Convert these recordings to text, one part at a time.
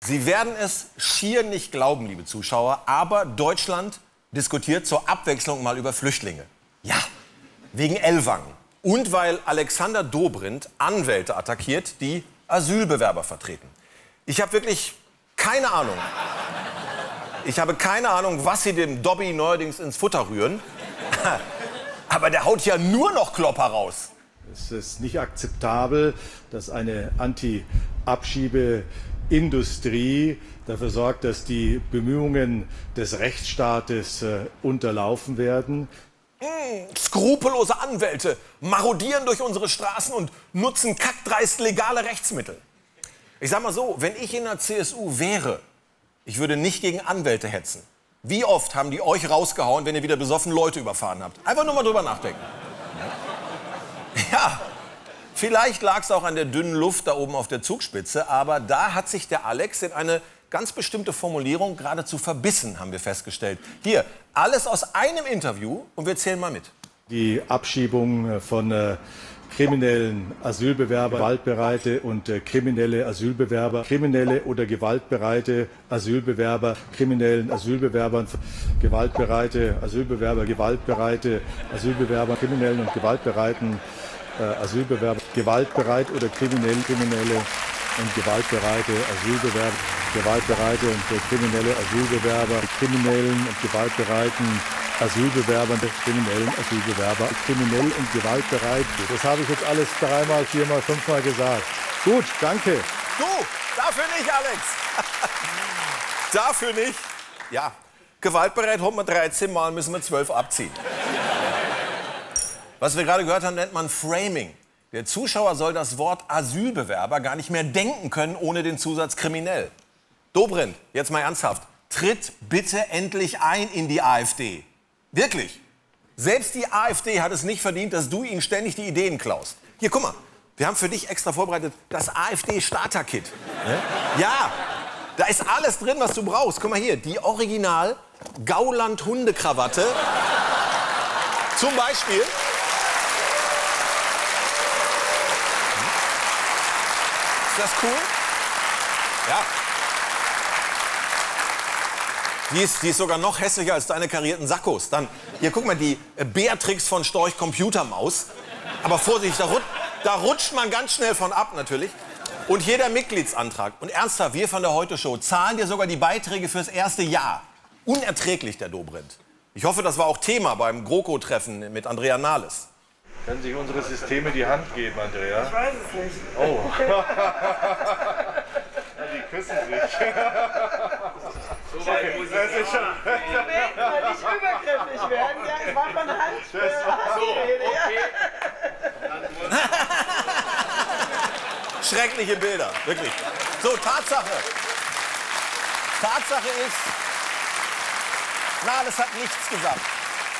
Sie werden es schier nicht glauben, liebe Zuschauer, aber Deutschland diskutiert zur Abwechslung mal über Flüchtlinge. Ja, wegen Ellwang. Und weil Alexander Dobrindt Anwälte attackiert, die Asylbewerber vertreten. Ich habe wirklich keine Ahnung. Ich habe keine Ahnung, was sie dem Dobby neuerdings ins Futter rühren. Aber der haut ja nur noch Klopper raus. Es ist nicht akzeptabel, dass eine Anti-Abschiebeindustrie dafür sorgt, dass die Bemühungen des Rechtsstaates äh, unterlaufen werden. Mmh, skrupellose Anwälte marodieren durch unsere Straßen und nutzen kackdreist legale Rechtsmittel. Ich sag mal so, wenn ich in der CSU wäre, ich würde nicht gegen Anwälte hetzen. Wie oft haben die euch rausgehauen, wenn ihr wieder besoffen Leute überfahren habt? Einfach nur mal drüber nachdenken. Ja, vielleicht lag es auch an der dünnen Luft da oben auf der Zugspitze, aber da hat sich der Alex in eine ganz bestimmte Formulierung geradezu verbissen, haben wir festgestellt. Hier, alles aus einem Interview und wir zählen mal mit. Die Abschiebung von äh, kriminellen Asylbewerber, gewaltbereite und äh, kriminelle Asylbewerber, kriminelle oder gewaltbereite Asylbewerber, kriminellen Asylbewerbern, gewaltbereite Asylbewerber, gewaltbereite Asylbewerber, kriminellen und gewaltbereiten äh, Asylbewerber, gewaltbereit oder kriminell, kriminelle und gewaltbereite Asylbewerber, gewaltbereite und äh, kriminelle Asylbewerber, kriminellen und gewaltbereiten Asylbewerbern, kriminellen Asylbewerber, kriminell und gewaltbereit. Das habe ich jetzt alles dreimal, viermal, fünfmal gesagt. Gut, danke. Du, dafür nicht, Alex. dafür nicht. Ja, gewaltbereit haben wir 13 Mal, müssen wir 12 abziehen. Was wir gerade gehört haben, nennt man Framing. Der Zuschauer soll das Wort Asylbewerber gar nicht mehr denken können ohne den Zusatz kriminell. Dobrindt, jetzt mal ernsthaft, tritt bitte endlich ein in die AfD. Wirklich. Selbst die AfD hat es nicht verdient, dass du ihnen ständig die Ideen klaust. Hier, guck mal. Wir haben für dich extra vorbereitet das AfD-Starter-Kit. Ja, da ist alles drin, was du brauchst. Guck mal hier, die Original Gauland-Hundekrawatte. Zum Beispiel. Ist das cool? Ja. Die ist, die ist sogar noch hässlicher als deine karierten Sakkos. Dann, hier, guck mal, die äh, Beatrix von Storch Computermaus. Aber Vorsicht, da, rut, da rutscht man ganz schnell von ab, natürlich. Und hier der Mitgliedsantrag. Und ernsthaft, wir von der Heute-Show zahlen dir sogar die Beiträge fürs erste Jahr. Unerträglich, der Dobrindt. Ich hoffe, das war auch Thema beim GroKo-Treffen mit Andrea Nahles. Können sich unsere Systeme die Hand geben, Andrea? Ich weiß es nicht. Oh. die küssen sich. So weit muss das ist schon. Wir mal nicht übergriffig werden. Ja, es war von Hand. Das war so, okay. Schreckliche Bilder, wirklich. So, Tatsache. Tatsache ist, Nahles hat nichts gesagt.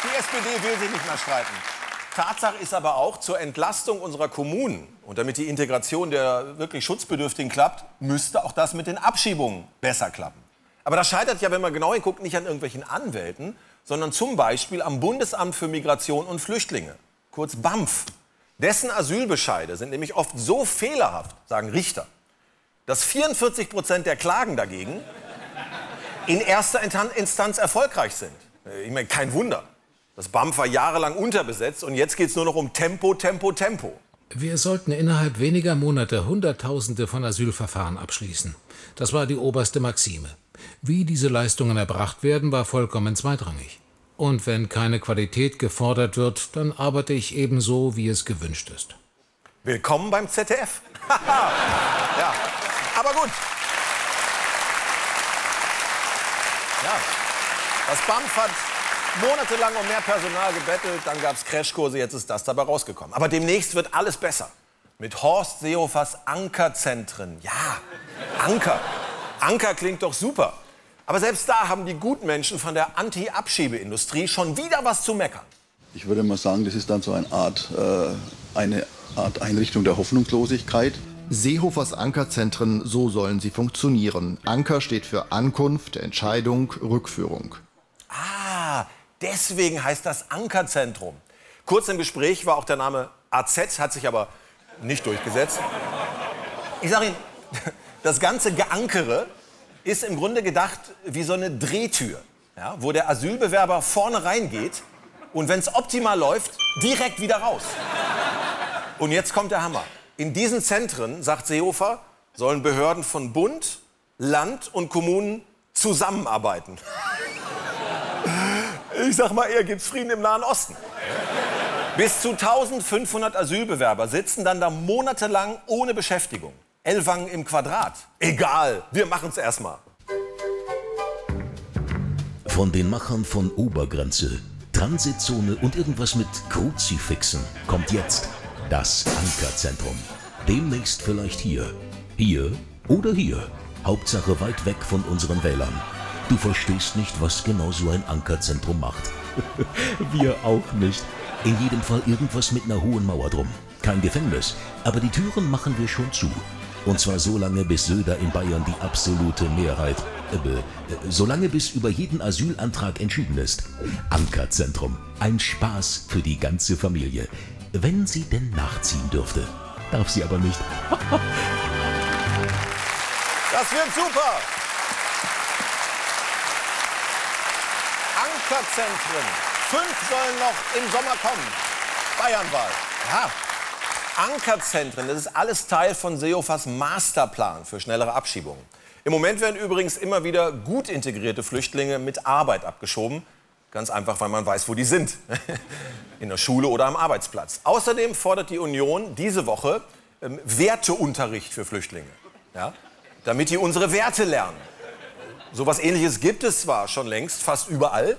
Die SPD will sich nicht mehr streiten. Tatsache ist aber auch, zur Entlastung unserer Kommunen und damit die Integration der wirklich Schutzbedürftigen klappt, müsste auch das mit den Abschiebungen besser klappen. Aber das scheitert ja, wenn man genau hinguckt, nicht an irgendwelchen Anwälten, sondern zum Beispiel am Bundesamt für Migration und Flüchtlinge, kurz BAMF. Dessen Asylbescheide sind nämlich oft so fehlerhaft, sagen Richter, dass 44 Prozent der Klagen dagegen in erster Instanz erfolgreich sind. Ich meine, kein Wunder. Das BAMF war jahrelang unterbesetzt und jetzt geht es nur noch um Tempo, Tempo, Tempo. Wir sollten innerhalb weniger Monate Hunderttausende von Asylverfahren abschließen. Das war die oberste Maxime. Wie diese Leistungen erbracht werden, war vollkommen zweitrangig. Und wenn keine Qualität gefordert wird, dann arbeite ich ebenso, wie es gewünscht ist. Willkommen beim ZDF. ja, aber gut. Ja, das BAMF hat monatelang um mehr Personal gebettelt, dann gab es Crashkurse, jetzt ist das dabei rausgekommen. Aber demnächst wird alles besser. Mit Horst Seehofers Ankerzentren. Ja, Anker. Anker klingt doch super. Aber selbst da haben die Gutmenschen von der Anti-Abschiebeindustrie schon wieder was zu meckern. Ich würde mal sagen, das ist dann so eine Art, äh, eine Art Einrichtung der Hoffnungslosigkeit. Seehofers Ankerzentren, so sollen sie funktionieren. Anker steht für Ankunft, Entscheidung, Rückführung. Deswegen heißt das Ankerzentrum. Kurz im Gespräch war auch der Name AZ, hat sich aber nicht durchgesetzt. Ich sage Ihnen, das ganze Geankere ist im Grunde gedacht wie so eine Drehtür, ja, wo der Asylbewerber vorne reingeht und wenn es optimal läuft, direkt wieder raus. Und jetzt kommt der Hammer. In diesen Zentren, sagt Seehofer, sollen Behörden von Bund, Land und Kommunen zusammenarbeiten. Ich sag mal, eher gibt's Frieden im Nahen Osten. Bis zu 1500 Asylbewerber sitzen dann da monatelang ohne Beschäftigung. Ellwangen im Quadrat. Egal, wir machen's erstmal. Von den Machern von Obergrenze, Transitzone und irgendwas mit Kruzifixen kommt jetzt das Ankerzentrum. Demnächst vielleicht hier. Hier oder hier. Hauptsache weit weg von unseren Wählern. Du verstehst nicht, was genau so ein Ankerzentrum macht. Wir auch nicht. In jedem Fall irgendwas mit einer hohen Mauer drum. Kein Gefängnis, aber die Türen machen wir schon zu. Und zwar so lange, bis Söder in Bayern die absolute Mehrheit, äh, äh, so lange bis über jeden Asylantrag entschieden ist. Ankerzentrum. Ein Spaß für die ganze Familie. Wenn sie denn nachziehen dürfte. Darf sie aber nicht. Das wird super. Ankerzentren. Fünf sollen noch im Sommer kommen. Bayernwahl. Ja. Ankerzentren, das ist alles Teil von Seehofers Masterplan für schnellere Abschiebungen. Im Moment werden übrigens immer wieder gut integrierte Flüchtlinge mit Arbeit abgeschoben. Ganz einfach, weil man weiß, wo die sind. In der Schule oder am Arbeitsplatz. Außerdem fordert die Union diese Woche ähm, Werteunterricht für Flüchtlinge. Ja? Damit die unsere Werte lernen. So etwas ähnliches gibt es zwar schon längst fast überall,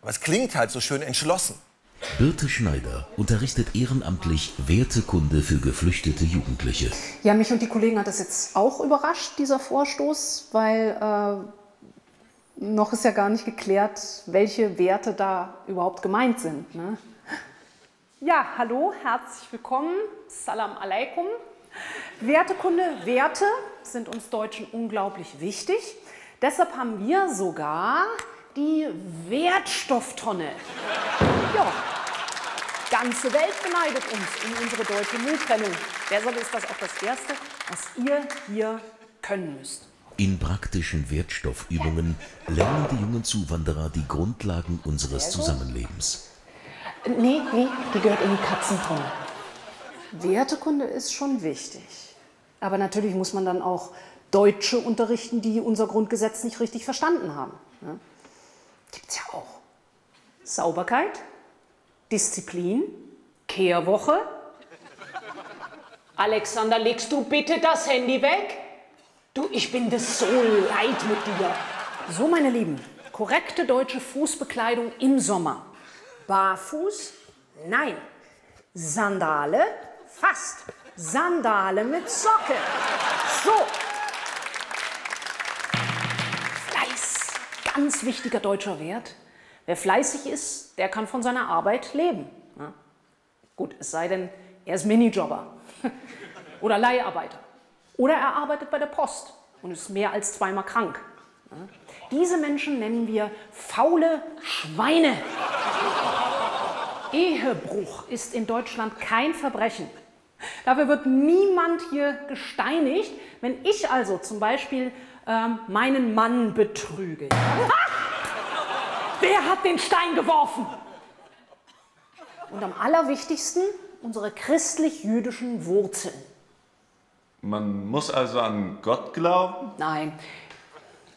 aber es klingt halt so schön entschlossen. Birte Schneider unterrichtet ehrenamtlich Wertekunde für geflüchtete Jugendliche. Ja, mich und die Kollegen hat das jetzt auch überrascht, dieser Vorstoß, weil äh, noch ist ja gar nicht geklärt, welche Werte da überhaupt gemeint sind. Ne? Ja, hallo, herzlich willkommen. Salam alaikum. Wertekunde, Werte sind uns Deutschen unglaublich wichtig. Deshalb haben wir sogar die Wertstofftonne. Ja, ganze Welt beneidet uns um unsere deutsche Mülltrennung. Deshalb ist das auch das Erste, was ihr hier können müsst. In praktischen Wertstoffübungen lernen die jungen Zuwanderer die Grundlagen unseres Zusammenlebens. Nee, nee, die gehört in die Katzentonne. Wertekunde ist schon wichtig. Aber natürlich muss man dann auch Deutsche unterrichten, die unser Grundgesetz nicht richtig verstanden haben. Gibt's ja auch. Sauberkeit, Disziplin, Kehrwoche. Alexander, legst du bitte das Handy weg? Du, ich bin das so leid mit dir. So, meine Lieben, korrekte deutsche Fußbekleidung im Sommer. Barfuß? Nein. Sandale? Fast. Sandale mit Socke. So. Ganz wichtiger deutscher Wert. Wer fleißig ist, der kann von seiner Arbeit leben. Ja? Gut, es sei denn, er ist Minijobber oder Leiharbeiter. Oder er arbeitet bei der Post und ist mehr als zweimal krank. Ja? Diese Menschen nennen wir faule Schweine. Ehebruch ist in Deutschland kein Verbrechen. Dafür wird niemand hier gesteinigt. Wenn ich also zum Beispiel ähm, meinen Mann betrüge. Ah! Wer hat den Stein geworfen? Und am allerwichtigsten unsere christlich-jüdischen Wurzeln. Man muss also an Gott glauben? Nein.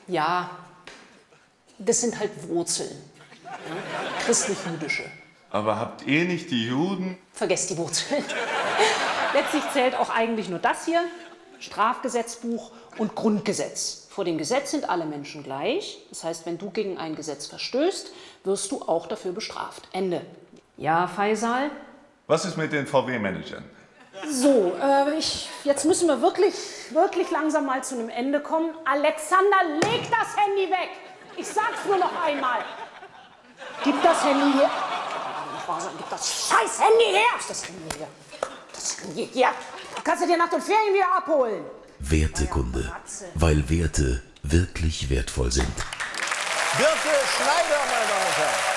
Ja, das sind halt Wurzeln. Ja? Christlich-jüdische. Aber habt ihr nicht die Juden? Vergesst die Wurzeln. Letztlich zählt auch eigentlich nur das hier, Strafgesetzbuch und Grundgesetz. Vor dem Gesetz sind alle Menschen gleich. Das heißt, wenn du gegen ein Gesetz verstößt, wirst du auch dafür bestraft. Ende. Ja, Faisal? Was ist mit den VW-Managern? So, äh, ich, jetzt müssen wir wirklich, wirklich langsam mal zu einem Ende kommen. Alexander, leg das Handy weg! Ich sag's nur noch einmal. Gib das Handy her. Gib das scheiß Handy her! Das Handy her. Das Handy her. Du kannst du dir nach den Ferien wieder abholen. Wertekunde, weil Werte wirklich wertvoll sind. Birte Schneider, meine Damen und Herren.